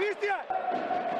¡Cristian!